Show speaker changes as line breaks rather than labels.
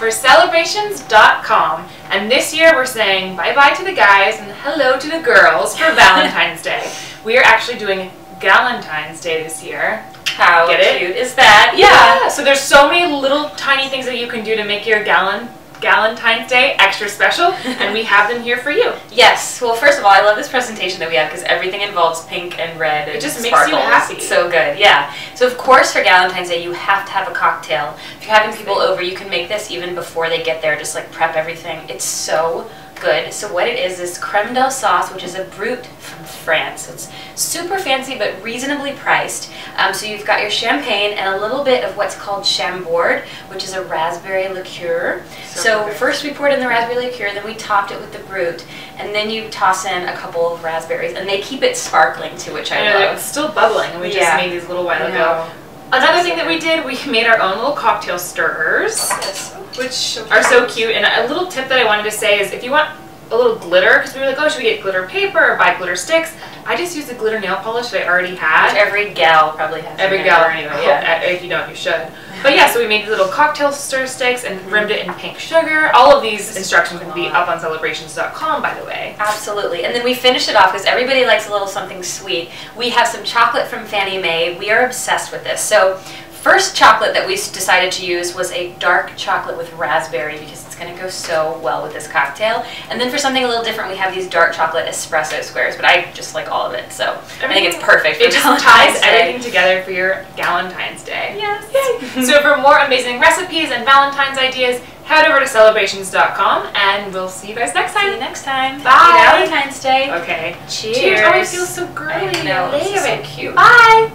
for celebrations.com. And this year we're saying bye bye to the guys and hello to the girls for Valentine's Day. We are actually doing Galentine's Day this year.
How
Get
cute is that?
Yeah. So there's so many little tiny things that you can do to make your gallon Galentine's Day extra special, and we have them here for you.
Yes. Well, first of all, I love this presentation that we have because everything involves pink and red. And
It just makes you happy.
It's so good. Yeah. So of course, for Galentine's Day, you have to have a cocktail. If you're having people over, you can make this even before they get there. Just like prep everything. It's so good. So what it is is Crémant d'Alsace, which is a brut from France. It's super fancy but reasonably priced. Um, so you've got your champagne and a little bit of what's called chambord, which is a raspberry liqueur.
So
So, first we poured in the raspberry liqueur, then we topped it with the brut, and then you toss in a couple of raspberries, and they keep it sparkling too, which I
And
love.
it's still bubbling, and we
Yeah.
just made these a little while ago. Another thing that we did, we made our own little cocktail stirrers, which are so cute. And a little tip that I wanted to say is if you want a little glitter, because we were like, oh, should we get glitter paper or buy glitter sticks? I just used the glitter nail polish that I already
Which
had.
every gal probably has.
Every gal,
anyway. Yeah.
If you don't, you should. But yeah, so we made these little cocktail stir sticks and rimmed it in pink sugar. All of these instructions will be up on celebrations.com, by the way.
Absolutely. And then we finish it off because everybody likes a little something sweet. We have some chocolate from Fannie May. We are obsessed with this. So, first chocolate that we decided to use was a dark chocolate with raspberry because it's going to go so well with this cocktail. And then for something a little different, we have these dark chocolate espresso squares, but I just like all of it. So, I think it's perfect for
It
Valentine's
ties
Day.
everything together for your Valentine's Day.
Yes.
Yay! so for more amazing recipes and Valentine's ideas, head over to celebrations.com and we'll see you guys next time.
See you next time.
Bye.
Happy Valentine's Day.
Okay.
Cheers.
Cheers. Oh, it feels so girly.
I know. Is so cute.
Bye.